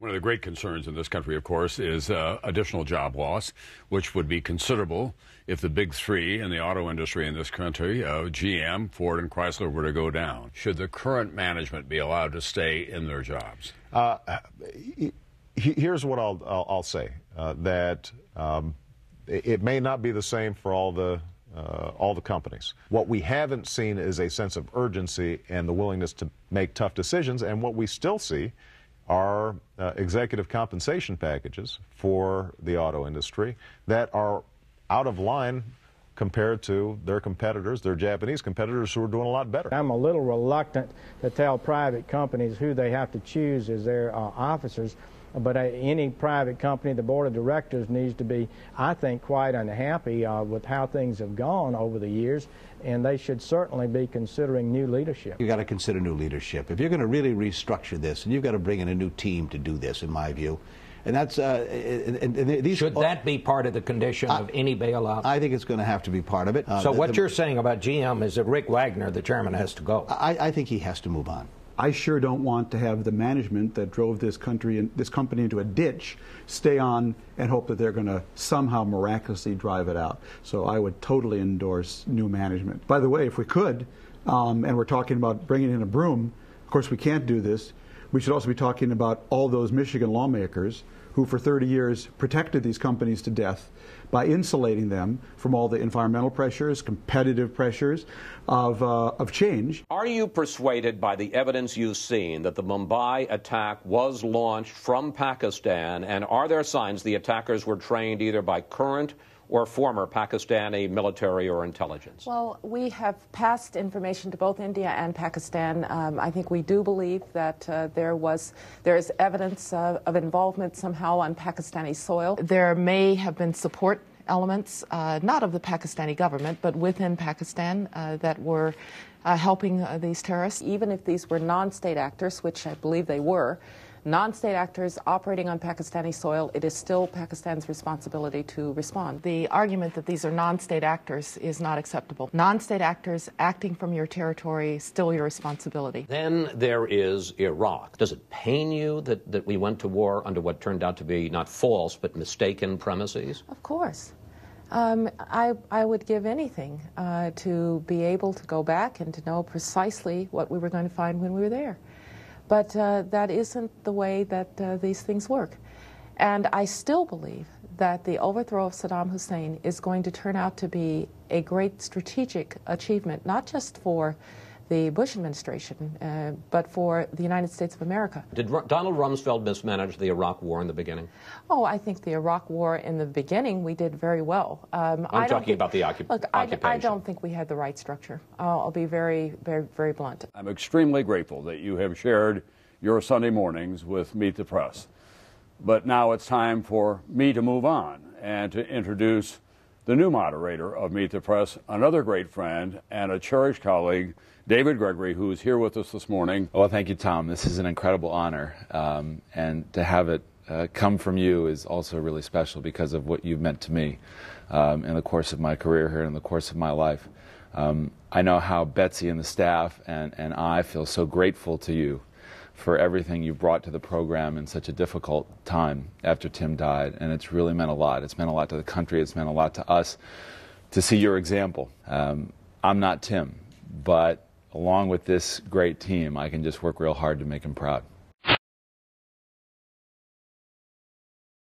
One of the great concerns in this country, of course, is uh, additional job loss, which would be considerable if the big three in the auto industry in this country, uh, GM, Ford, and Chrysler, were to go down. Should the current management be allowed to stay in their jobs? Uh, here's what I'll, I'll, I'll say uh, that um, it may not be the same for all the uh, all the companies. What we haven't seen is a sense of urgency and the willingness to make tough decisions. And what we still see are uh, executive compensation packages for the auto industry that are out of line compared to their competitors, their Japanese competitors who are doing a lot better. I'm a little reluctant to tell private companies who they have to choose as their uh, officers but uh, any private company, the board of directors needs to be, I think, quite unhappy uh, with how things have gone over the years, and they should certainly be considering new leadership. You've got to consider new leadership. If you're going to really restructure this, and you've got to bring in a new team to do this, in my view, and that's uh, and, and these, should that be part of the condition I, of any bailout? I think it's going to have to be part of it. Uh, so what the, you're saying about GM is that Rick Wagoner, the chairman, has to go. I, I think he has to move on. I sure don't want to have the management that drove this country and this company into a ditch stay on and hope that they're going to somehow miraculously drive it out. So I would totally endorse new management. By the way, if we could, um, and we're talking about bringing in a broom, of course we can't do this. We should also be talking about all those Michigan lawmakers who for 30 years protected these companies to death by insulating them from all the environmental pressures, competitive pressures of, uh, of change. Are you persuaded by the evidence you've seen that the Mumbai attack was launched from Pakistan? And are there signs the attackers were trained either by current or former Pakistani military or intelligence? Well, we have passed information to both India and Pakistan. Um, I think we do believe that uh, there was there is evidence uh, of involvement somehow on Pakistani soil. There may have been support elements, uh, not of the Pakistani government, but within Pakistan uh, that were uh, helping these terrorists. Even if these were non-state actors, which I believe they were, non-state actors operating on Pakistani soil, it is still Pakistan's responsibility to respond. The argument that these are non-state actors is not acceptable. Non-state actors acting from your territory, still your responsibility. Then there is Iraq. Does it pain you that, that we went to war under what turned out to be not false, but mistaken premises? Of course. Um, I, I, would give anything uh, to be able to go back and to know precisely what we were going to find when we were there. But uh, that isn't the way that uh, these things work. And I still believe that the overthrow of Saddam Hussein is going to turn out to be a great strategic achievement, not just for the Bush administration, uh, but for the United States of America. Did R- Donald Rumsfeld mismanage the Iraq War in the beginning? Oh, I think the Iraq War in the beginning we did very well. Um, I'm talking think, about the occup- look, occupation. I, I, don't think we had the right structure. I'll, I'll be very, very, very blunt. I'm extremely grateful that you have shared your Sunday mornings with Meet the Press. But now it's time for me to move on and to introduce the new moderator of Meet the Press, another great friend and a cherished colleague, David Gregory, who is here with us this morning. Well, thank you, Tom. This is an incredible honor. Um, and to have it uh, come from you is also really special because of what you've meant to me um, in the course of my career here, in the course of my life. Um, I know how Betsy and the staff and, and I feel so grateful to you for everything you brought to the program in such a difficult time after Tim died. And it's really meant a lot. It's meant a lot to the country, it's meant a lot to us to see your example. Um, I'm not Tim, but along with this great team, I can just work real hard to make him proud.